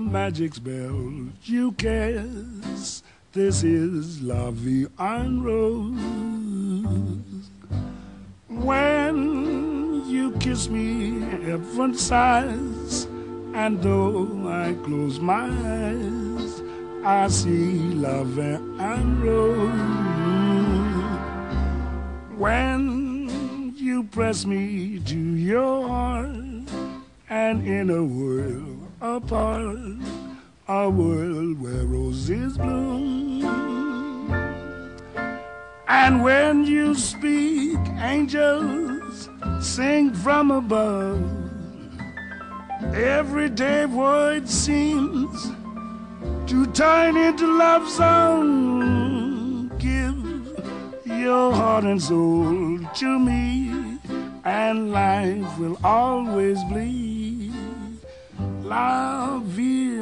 magic spell you cast. This is La Vie Rose. When you kiss me, heaven sighs, and though I close my eyes, I see Vie en Rose. When you press me to your heart, and in a world apart, a world where roses bloom. And when you speak, angels sing from above. Everyday void seems to turn into love song. Give your heart and soul to me, and life will always be la vie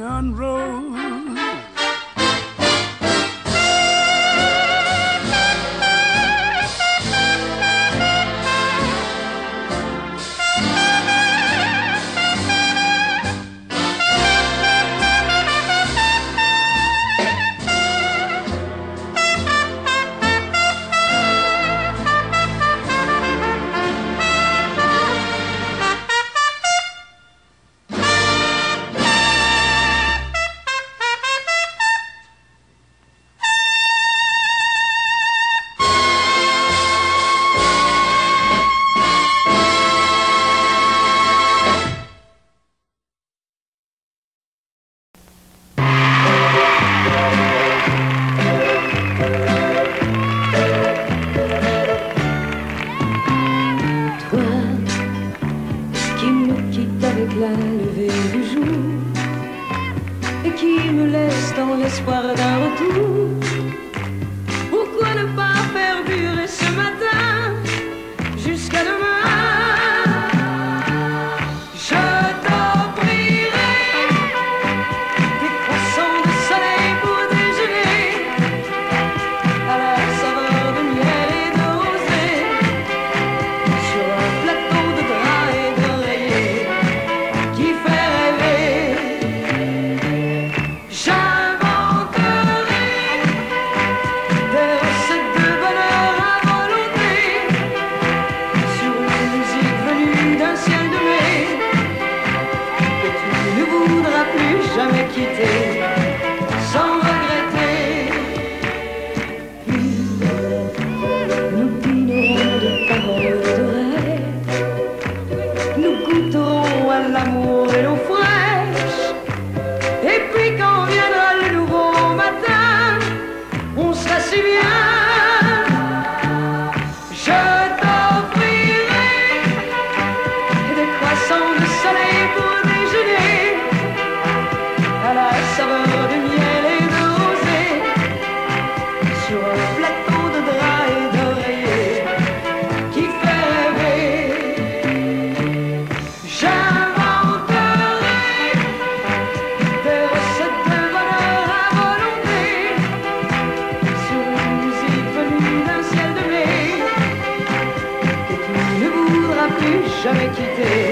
jamais quitter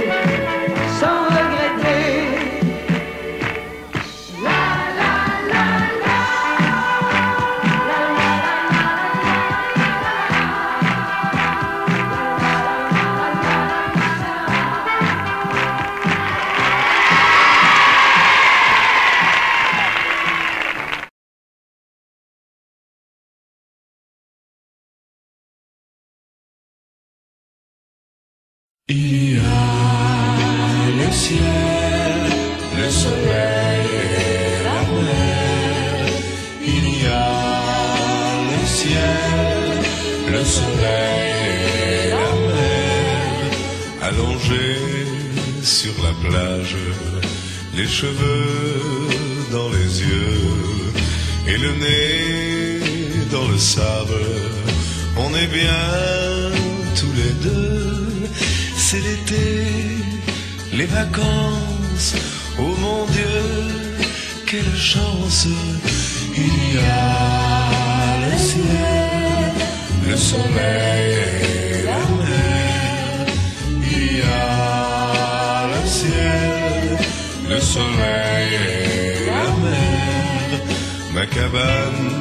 le soleil et la mer. Allongés sur la plage, les cheveux dans les yeux et le nez dans le sable. On est bien tous les deux. C'est l'été, les vacances. Oh mon Dieu, quelle chance! Il y a soleil et la mer. Il y a le ciel, le soleil et cabane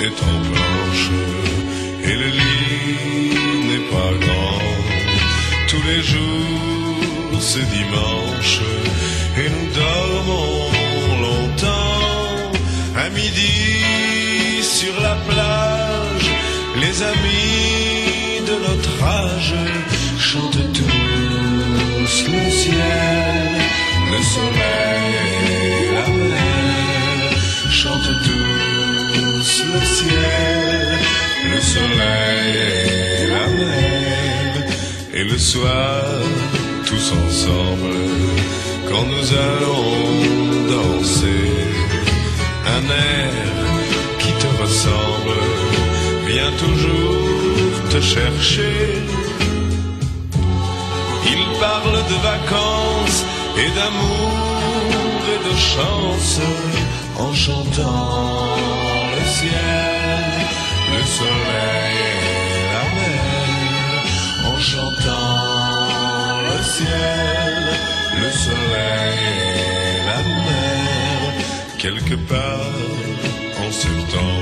est en planche et le lit n'est pas grand. Tous les jours c'est dimanche et nous dormons longtemps. À midi sur la plage, les amis de notre âge chantent tous le ciel, le soleil et la mer chantent tous le ciel, le soleil et la mer. Et le soir, tous ensemble, quand nous allons danser, toujours te chercher. Il parle de vacances et d'amour et de chance en chantant le ciel, le soleil et la mer, en chantant le ciel, le soleil et la mer, quelque part en septembre,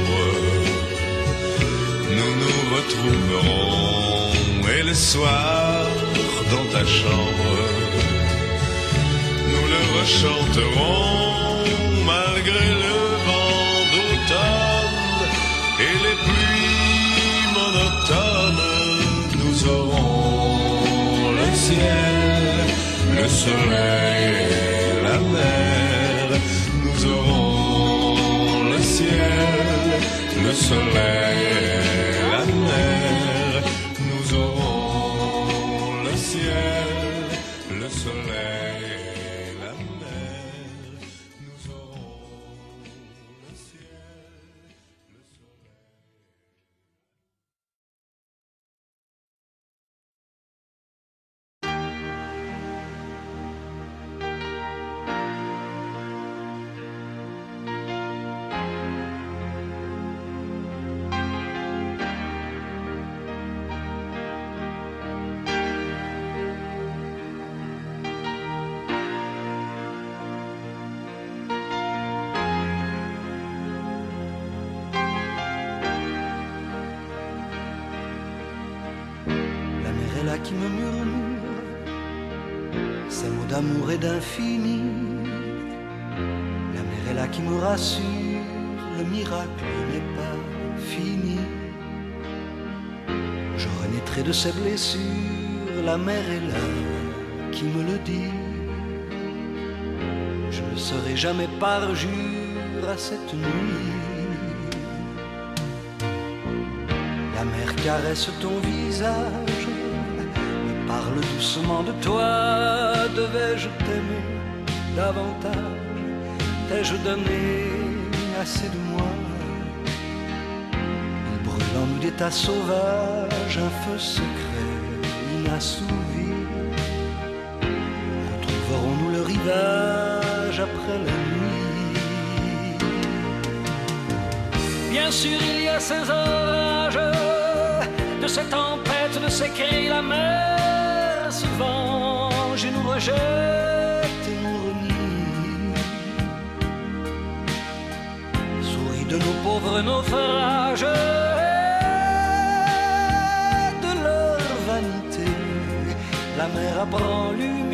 et le soir dans ta chambre, nous le rechanterons malgré le vent d'automne et les pluies monotones. Nous aurons le ciel, le soleil et la mer. Nous aurons le ciel, le soleil qui me murmure ces mots d'amour et d'infini. La mer est là qui me rassure, le miracle n'est pas fini. Je renaîtrai de ces blessures, la mer est là qui me le dit. Je ne serai jamais parjure à cette nuit. La mer caresse ton visage, doucement de toi. Devais-je t'aimer davantage? T'ai-je donné assez de moi? Il brûle en nous d'état sauvage, un feu secret inassouvi. Retrouverons-nous le rivage après la nuit? Bien sûr, il y a ces orages, de ces tempêtes, de ces cris, la mer venge et. Souris de nos pauvres naufrages, et de leur vanité, la mer apprend lui